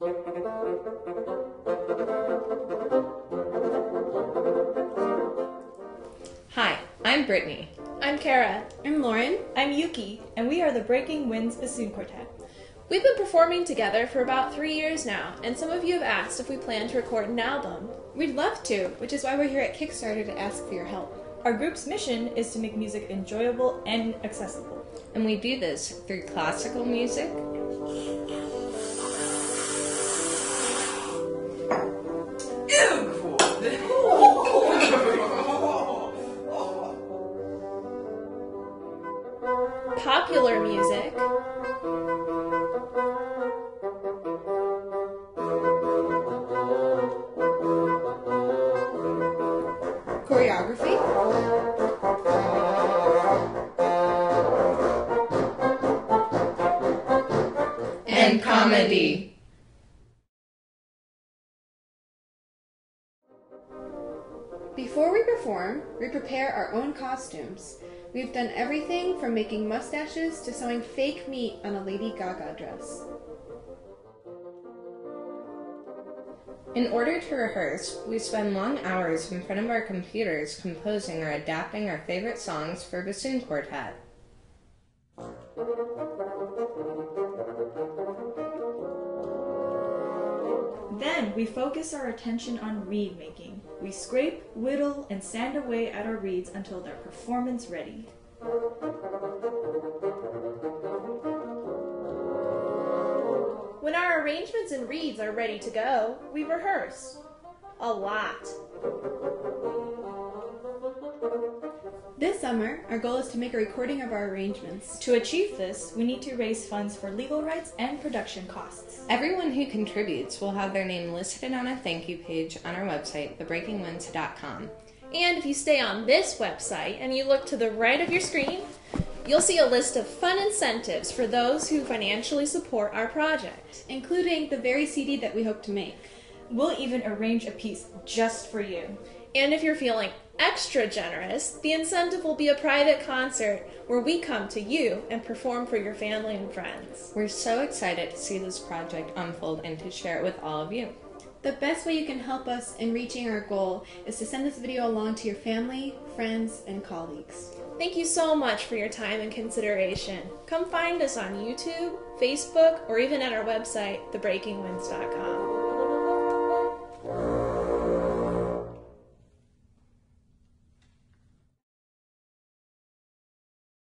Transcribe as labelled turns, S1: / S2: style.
S1: Hi, I'm Brittany.
S2: I'm Kara.
S3: I'm Lauren.
S4: I'm Yuki, and we are the Breaking Winds Bassoon Quartet.
S2: We've been performing together for about three years now, and some of you have asked if we plan to record an album.
S3: We'd love to, which is why we're here at Kickstarter to ask for your help.
S4: Our group's mission is to make music enjoyable and accessible.
S1: And we do this through classical music,
S2: Popular music,
S3: Choreography,
S1: and comedy.
S3: Before we perform, we prepare our own costumes. We've done everything from making mustaches to sewing fake meat on a Lady Gaga dress.
S1: In order to rehearse, we spend long hours in front of our computers composing or adapting our favorite songs for bassoon quartet.
S4: Then we focus our attention on reed making. We scrape, whittle, and sand away at our reeds until they're performance ready.
S2: when our arrangements and reeds are ready to go, we rehearse. A lot.
S3: Summer, our goal is to make a recording of our arrangements.
S4: To achieve this, we need to raise funds for legal rights and production costs.
S1: Everyone who contributes will have their name listed on a thank you page on our website, thebreakingwinds.com.
S2: And if you stay on this website and you look to the right of your screen, you'll see a list of fun incentives for those who financially support our project.
S3: including the very CD that we hope to make.
S4: We'll even arrange a piece just for you.
S2: And if you're feeling extra generous, the incentive will be a private concert where we come to you and perform for your family and friends.
S1: We're so excited to see this project unfold and to share it with all of you.
S3: The best way you can help us in reaching our goal is to send this video along to your family, friends, and colleagues.
S2: Thank you so much for your time and consideration. Come find us on YouTube, Facebook, or even at our website, thebreakingwinds.com.